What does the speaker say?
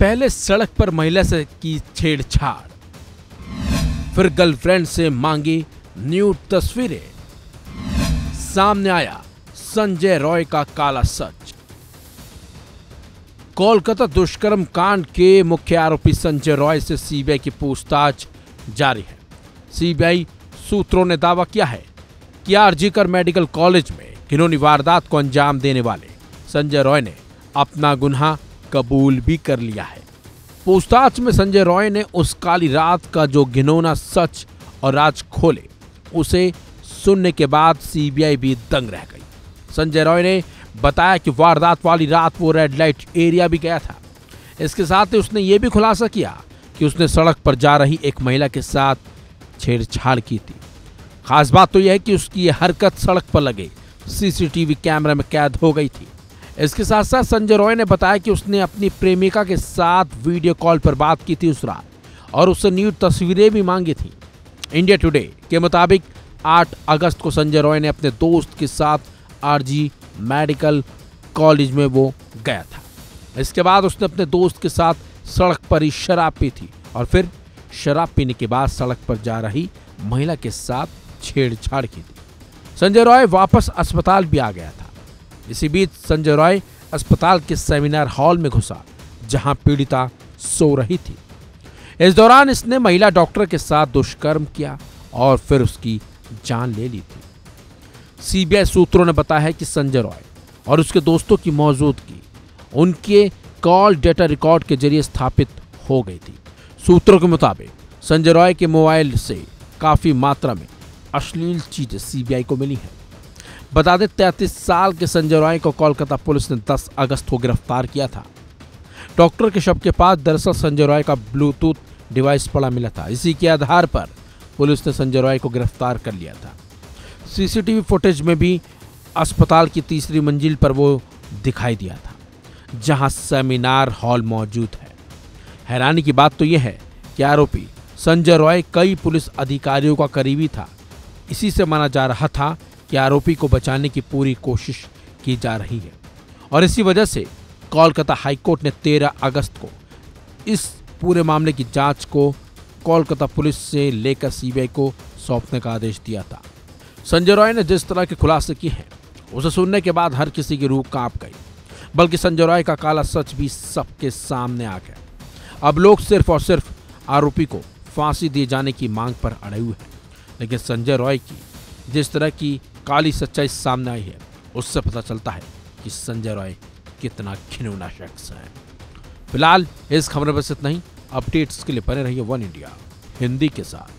पहले सड़क पर महिला से की छेड़छाड़। फिर गर्लफ्रेंड से मांगी न्यू तस्वीरें। सामने आया संजय रॉय का काला सच। कोलकाता दुष्कर्म कांड के मुख्य आरोपी संजय रॉय से सीबीआई की पूछताछ जारी है। सीबीआई सूत्रों ने दावा किया है कि आरजीकर मेडिकल कॉलेज में घिनौनी वारदात को अंजाम देने वाले संजय रॉय ने अपना गुनाह कबूल भी कर लिया है। पूछताछ में संजय रॉय ने उस काली रात का जो घिनौना सच और राज खोले, उसे सुनने के बाद सीबीआई भी दंग रह गई। संजय रॉय ने बताया कि वारदात वाली रात वो रेड लाइट एरिया भी गया था। इसके साथ ही उसने ये भी खुलासा किया कि उसने सड़क पर जा रही एक महिला के साथ छेड़छाड़ की थी। खास बात तो यह है कि उसकी ये हरकत सड़क पर लगे। सीसीटीवी कैमरे में कैद हो गई थी। इसके साथ साथ संजय रॉय ने बताया कि उसने अपनी प्रेमिका के साथ वीडियो कॉल पर बात की थी उस रात, और उससे न्यूड तस्वीरें भी मांगी थी। इंडिया टुडे के मुताबिक 8 अगस्त को संजय रॉय ने अपने दोस्त के साथ आरजी मेडिकल कॉलेज में वो गया था। इसके बाद उसने अपने दोस्त के साथ सड़क पर ही शराब पी थी, और फिर शराब पीने के बाद सड़क पर जा रही महिला के साथ छेड़छाड़ की थी। संजय रॉय वापस अस्पताल भी आ गया था। इसी बीच संजय रॉय अस्पताल के सेमिनार हॉल में घुसा, जहाँ पीड़िता सो रही थी। इस दौरान इसने महिला डॉक्टर के साथ दुष्कर्म किया और फिर उसकी जान ले ली थी। सीबीआई सूत्रों ने बताया है कि संजय रॉय और उसके दोस्तों की मौजूदगी, उनके कॉल डेटा रिकॉर्ड के ज़रिए स्थापित हो गई थी। सूत्रों के मुताबिक, संजय रॉय के मोबाइल से काफ़ी मात्रा में अश्लील चीज़ें सीबीआई को मिली हैं। बता दें, तैतीस साल के संजय रॉय को कोलकाता पुलिस ने 10 अगस्त को गिरफ़्तार किया था। डॉक्टर के शव के पास दरअसल संजय रॉय का ब्लूटूथ डिवाइस पड़ा मिला था। इसी के आधार पर पुलिस ने संजय रॉय को गिरफ़्तार कर लिया था। सीसीटीवी फुटेज में भी अस्पताल की तीसरी मंजिल पर वो दिखाई दिया था, जहाँ सेमिनार हॉल मौजूद है। हैरानी की बात तो यह है कि आरोपी संजय रॉय कई पुलिस अधिकारियों का करीबी था। इसी से माना जा रहा था कि आरोपी को बचाने की पूरी कोशिश की जा रही है। और इसी वजह से कोलकाता हाईकोर्ट ने 13 अगस्त को इस पूरे मामले की जाँच को कोलकाता पुलिस से लेकर सीबीआई को सौंपने का आदेश दिया था। संजय रॉय ने जिस तरह के खुलासे किए हैं, उसे सुनने के बाद हर किसी की रूह काँप गई, बल्कि संजय रॉय का काला सच भी सबके सामने आ गया। अब लोग सिर्फ़ और सिर्फ़ आरोपी को फांसी दिए जाने की मांग पर अड़े हुए हैं। लेकिन संजय रॉय की जिस तरह की काली सच्चाई सामने आई है। उससे पता चलता है कि संजय रॉय कितना खिनौना शख्स है। फ़िलहाल, इस खबर में बस इतना ही। अपडेट्स के लिए बने रहिए वन इंडिया, हिंदी के साथ।